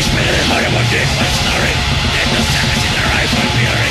Push me in the body, my snoring In the savage in the rifle fury